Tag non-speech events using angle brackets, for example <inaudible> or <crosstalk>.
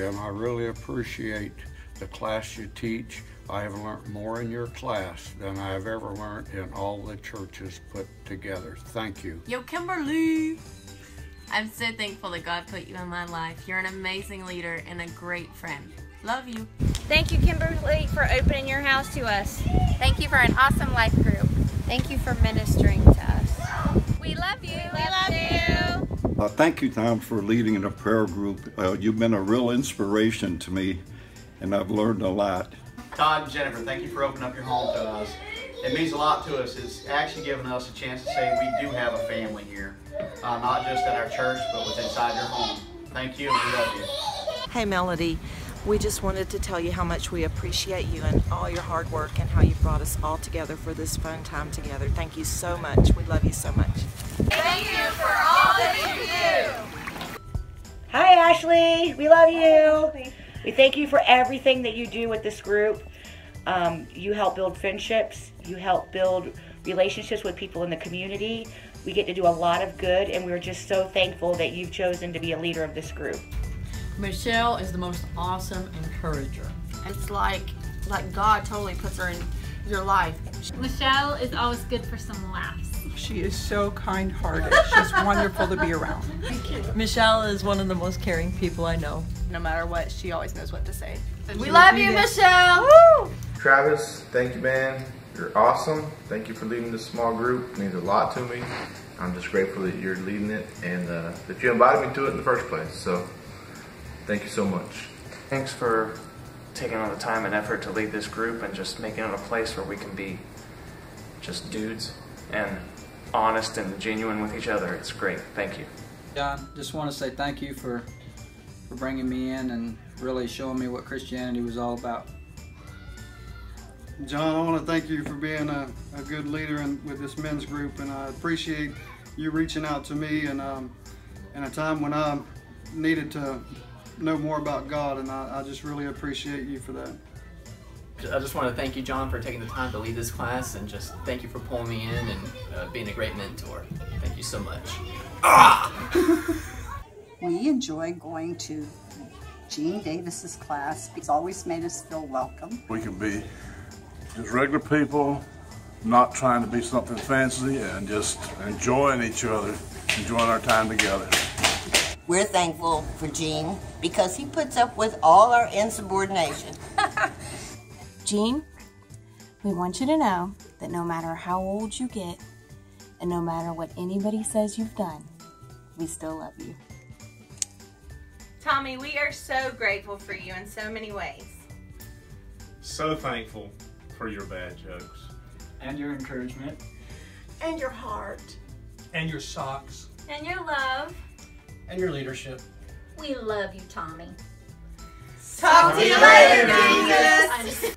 Jim. I really appreciate the class you teach. I have learned more in your class than I have ever learned in all the churches put together. Thank you. Yo, Kimberly! I'm so thankful that God put you in my life. You're an amazing leader and a great friend. Love you. Thank you, Kimberly, for opening your house to us. Thank you for an awesome life group. Thank you for ministering to us. We love you. We love you. Uh, thank you, Tom, for leading in a prayer group. Uh, you've been a real inspiration to me, and I've learned a lot. Todd and Jennifer, thank you for opening up your home to us. It means a lot to us. It's actually given us a chance to say we do have a family here, uh, not just at our church, but with inside your home. Thank you, and we love you. Hey, Melody. We just wanted to tell you how much we appreciate you and all your hard work and how you brought us all together for this fun time together. Thank you so much. We love you so much. Thank you for all that you do. Hi, Ashley. We love you. We thank you for everything that you do with this group. Um, you help build friendships. You help build relationships with people in the community. We get to do a lot of good, and we're just so thankful that you've chosen to be a leader of this group. Michelle is the most awesome encourager. It's like like God totally puts her in your life. Michelle is always good for some laughs. She is so kind-hearted. She's wonderful to be around. Thank you. Michelle is one of the most caring people I know. No matter what, she always knows what to say. We love you, Michelle. Woo! Travis, thank you, man. You're awesome. Thank you for leading this small group. It means a lot to me. I'm just grateful that you're leading it and uh, that you invited me to it in the first place. So, thank you so much. Thanks for taking all the time and effort to lead this group and just making it a place where we can be just dudes and honest and genuine with each other. It's great. Thank you. John, just want to say thank you for for bringing me in and really showing me what Christianity was all about. John, I want to thank you for being a, a good leader in, with this men's group, and I appreciate you reaching out to me and um, in a time when I needed to know more about God, and I, I just really appreciate you for that. I just want to thank you, John, for taking the time to lead this class, and just thank you for pulling me in and uh, being a great mentor. Thank you so much. Ah! <laughs> we enjoy going to Gene Davis's class. He's always made us feel welcome. We can be just regular people, not trying to be something fancy, and just enjoying each other, enjoying our time together. We're thankful for Gene because he puts up with all our insubordination. <laughs> Gene, we want you to know that no matter how old you get, and no matter what anybody says you've done, we still love you. Tommy, we are so grateful for you in so many ways. So thankful for your bad jokes. And your encouragement. And your heart. And your socks. And your love. And your leadership. We love you, Tommy. Talk to you later, Jesus.